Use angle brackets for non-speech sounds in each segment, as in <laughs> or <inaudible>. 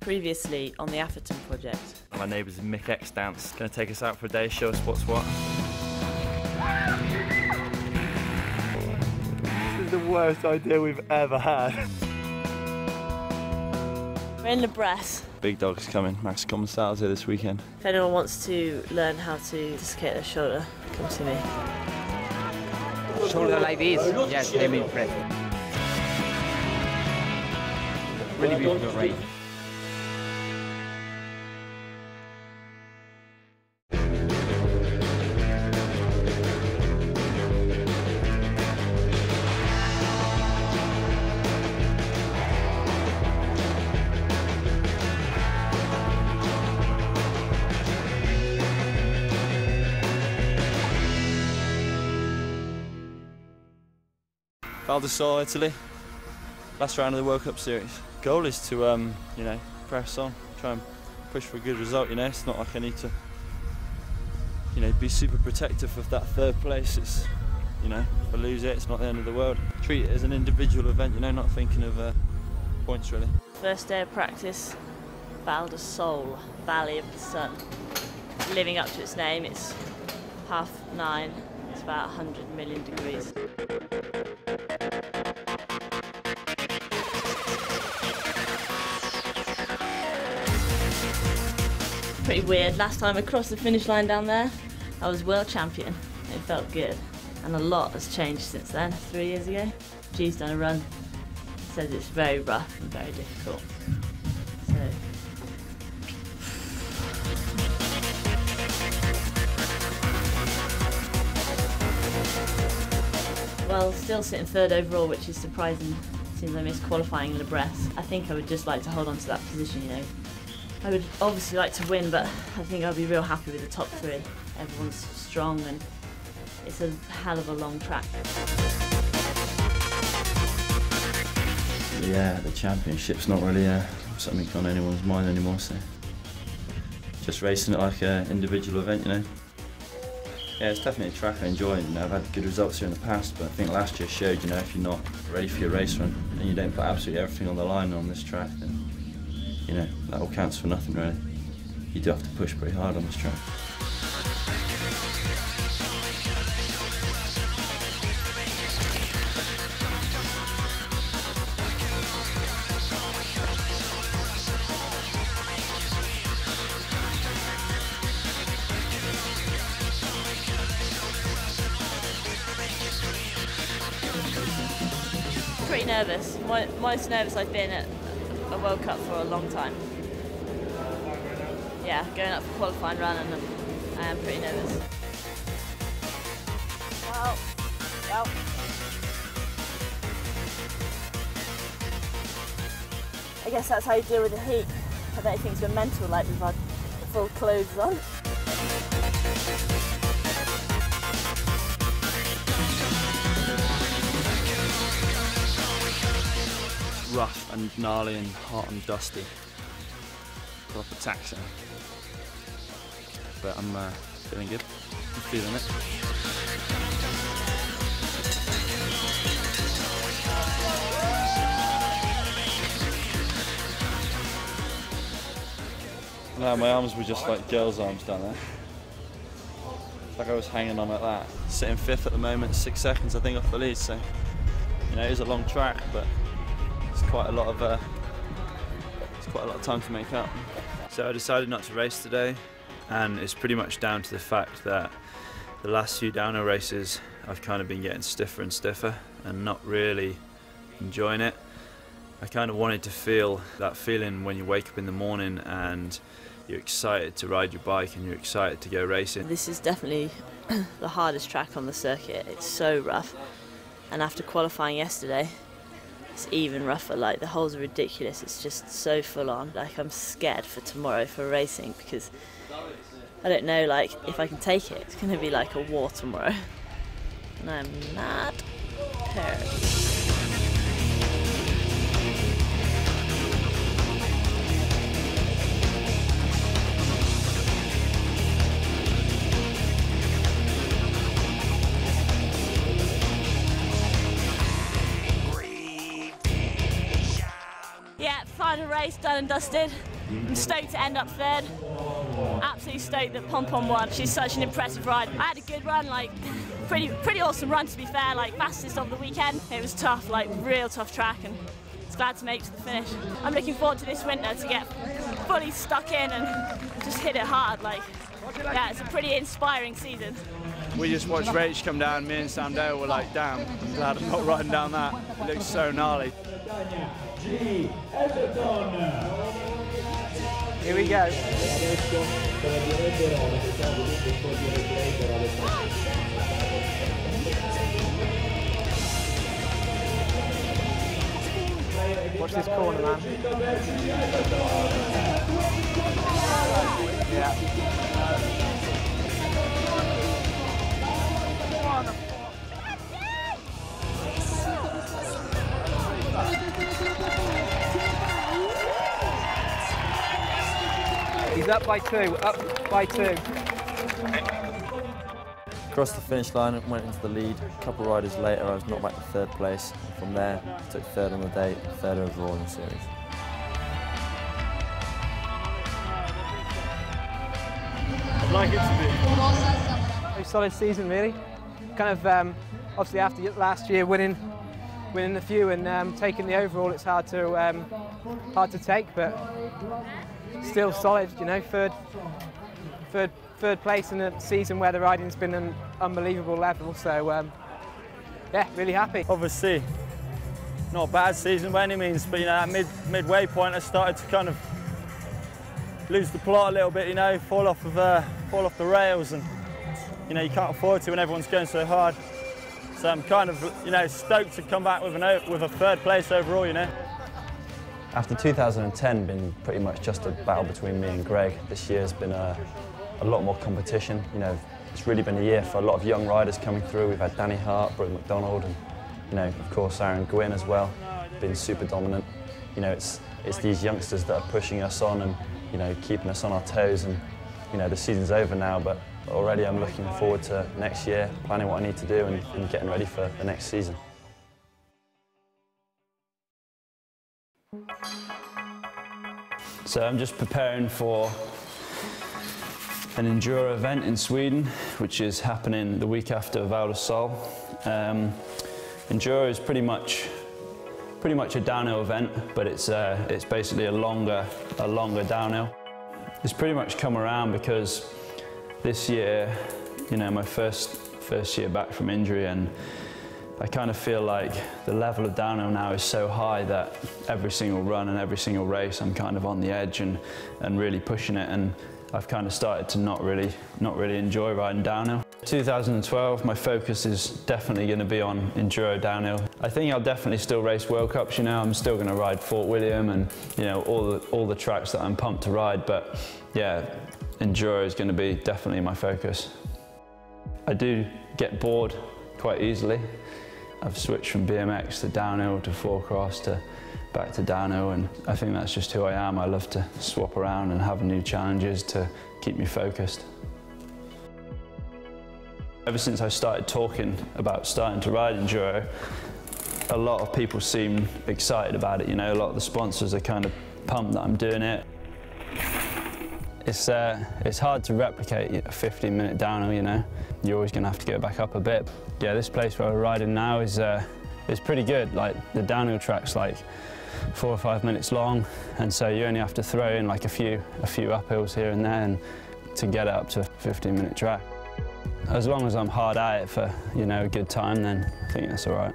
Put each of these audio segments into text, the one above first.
Previously on the Atherton project. My neighbours Mick Extance going to take us out for a day, show us what's what. This is the worst idea we've ever had. We're in the Bresse. Big dog's coming. Max Commencal's here this weekend. If anyone wants to learn how to dislocate their shoulder, come to me. Shoulder like this, yes, heavy press. Really beautiful race. Val di Italy. Last round of the World Cup Series. Goal is to, um, you know, press on, try and push for a good result. You know, it's not like I need to, you know, be super protective of that third place. It's, you know, if I lose it, it's not the end of the world. Treat it as an individual event. You know, not thinking of uh, points really. First day of practice, Val di Sole, Valley of the Sun. Living up to its name, it's half nine, it's about 100 million degrees. Pretty weird. Last time I crossed the finish line down there, I was world champion. It felt good. And a lot has changed since then, three years ago. G's done a run. Says it's very rough and very difficult. So Well, still sitting third overall, which is surprising since I missed qualifying in Le Bresse. I think I would just like to hold on to that position, you know. I would obviously like to win, but I think I'll be real happy with the top three. Everyone's strong and it's a hell of a long track. Yeah, the championship's not really uh, something on anyone's mind anymore. So just racing it like an individual event, you know. Yeah, it's definitely a track I enjoy. Know, I've had good results here in the past, but I think last year showed, you know, if you're not ready for your race run and you don't put absolutely everything on the line on this track, then you know that all counts for nothing really. You do have to push pretty hard on this track. Pretty nervous. Mo- Most nervous I've been at a World Cup for a long time. Yeah, going up for qualifying run and I am pretty nervous. Well, well. I guess that's how you deal with the heat. I think it's mental like we've had full clothes on. Rough and gnarly and hot and dusty. Proper taxing. But I'm uh, feeling good. I'm feeling it. No, my arms were just like girls' arms down there. It's like I was hanging on like that. Sitting fifth at the moment, six seconds I think off the lead, so you know it is a long track, but quite a lot of uh, it's quite a lot of time to make up. So I decided not to race today, and it's pretty much down to the fact that the last few downhill races I've kind of been getting stiffer and stiffer, and not really enjoying it. I kind of wanted to feel that feeling when you wake up in the morning and you're excited to ride your bike and you're excited to go racing. This is definitely <clears throat> the hardest track on the circuit. It's so rough. And after qualifying yesterday, it's even rougher. Like the holes are ridiculous. It's just so full on. Like I'm scared for tomorrow for racing because I don't know like if I can take it. It's going to be like a war tomorrow. <laughs> And I'm not prepared. Race done and dusted. I'm stoked to end up third. Absolutely stoked that Pom Pom won. She's such an impressive ride. I had a good run, like pretty pretty awesome run to be fair, like fastest of the weekend. It was tough, like real tough track and it's glad to make it to the finish. I'm looking forward to this winter to get fully stuck in and just hit it hard. Like yeah, it's a pretty inspiring season. We just watched Rach come down, me and Sam Dale were like, damn, I'm glad I'm not riding down that. It looks so gnarly. Here we go. Watch this corner, man. Yeah. He's up by two, up by two. Crossed the finish line and went into the lead. A couple of riders later, I was knocked back to third place. And from there, took third on the day, third overall in the series. I'd like it to be. Very solid season, really. Kind of, um, obviously after last year winning, winning a few and um, taking the overall, it's hard to um, hard to take, but still solid. You know, third, third, third place in a season where the riding's been an unbelievable level. So, um, yeah, really happy. Obviously, not a bad season by any means, but you know, that mid, midway point, I started to kind of lose the plot a little bit, you know, fall off of uh, fall off the rails, and you know, you can't afford to when everyone's going so hard. So I'm kind of, you know, stoked to come back with an with a third place overall, you know. After 2010 been pretty much just a battle between me and Greg, this year's been a, a lot more competition. You know, it's really been a year for a lot of young riders coming through. We've had Danny Hart, Brook MacDonald, and you know, of course, Aaron Gwin as well, been super dominant. You know, it's it's these youngsters that are pushing us on and you know keeping us on our toes. And you know, the season's over now, but already I'm looking forward to next year, planning what I need to do, and, and getting ready for the next season. So I'm just preparing for an enduro event in Sweden, which is happening the week after Val Sol. Um, enduro is pretty much pretty much a downhill event, but it's uh, it's basically a longer a longer downhill. It's pretty much come around because this year, you know, my first first year back from injury and I kind of feel like the level of downhill now is so high that every single run and every single race I'm kind of on the edge and, and really pushing it and I've kind of started to not really, not really enjoy riding downhill. 2012, my focus is definitely going to be on enduro downhill. I think I'll definitely still race World Cups, you know, I'm still going to ride Fort William and, you know, all the, all the tracks that I'm pumped to ride, but yeah, enduro is going to be definitely my focus. I do get bored quite easily. I've switched from BMX to downhill to four cross to back to downhill and I think that's just who I am. I love to swap around and have new challenges to keep me focused. Ever since I started talking about starting to ride enduro, a lot of people seem excited about it. You know, a lot of the sponsors are kind of pumped that I'm doing it. It's, uh, it's hard to replicate a 15 minute downhill, you know. You're always gonna have to go back up a bit. Yeah, this place where we're riding now is, uh, is pretty good. Like the downhill track's like four or five minutes long, and so you only have to throw in like a few, a few uphills here and there and to get up to a 15 minute track. As long as I'm hard at it for, you know, a good time, then I think that's all right.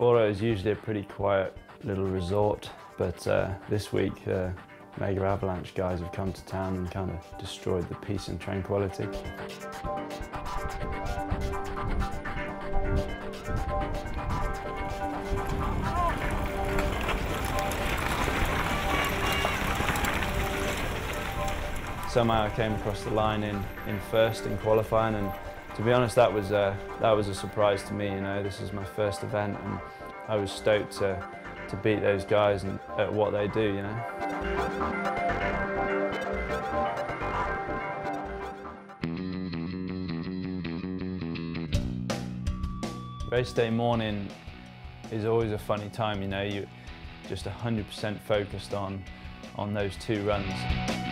Åre is usually a pretty quiet little resort, but uh, this week uh, Mega Avalanche guys have come to town and kind of destroyed the peace and tranquility. Somehow I came across the line in, in first in qualifying and to be honest, that was a, that was a surprise to me. You know, this is my first event, and I was stoked to to beat those guys and at what they do. You know. Race day morning is always a funny time. You know, you just 100% focused on on those two runs.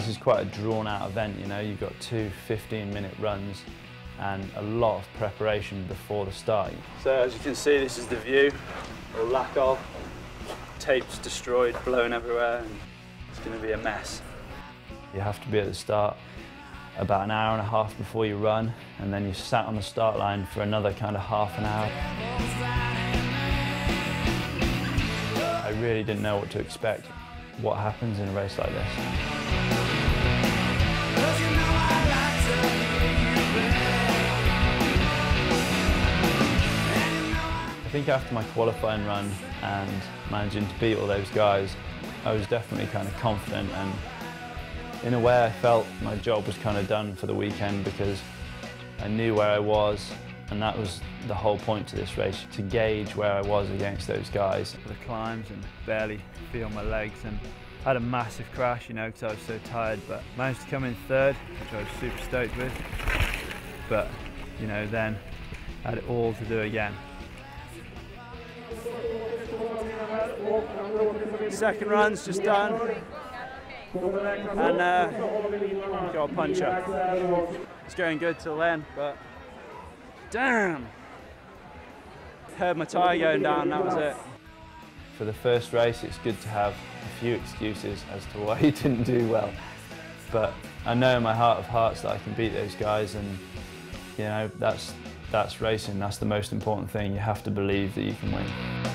This is quite a drawn out event, you know, you've got two 15 minute runs and a lot of preparation before the start. So as you can see, this is the view, or lack of. Tape's destroyed, blown everywhere, and it's going to be a mess. You have to be at the start about an hour and a half before you run, and then you sat on the start line for another kind of half an hour. I really didn't know what to expect, what happens in a race like this. I think after my qualifying run and managing to beat all those guys, I was definitely kind of confident and in a way I felt my job was kind of done for the weekend because I knew where I was and that was the whole point to this race, to gauge where I was against those guys. The climbs and barely feel my legs and I had a massive crash, you know, because I was so tired, but managed to come in third, which I was super stoked with. But, you know, then I had it all to do again. Second run's just done. And uh, got a puncher. It's going good till then, but damn! Heard my tyre going down, that was it. For the first race, it's good to have a few excuses as to why <laughs> you didn't do well. But I know in my heart of hearts that I can beat those guys and you know, that's, that's racing, that's the most important thing. You have to believe that you can win.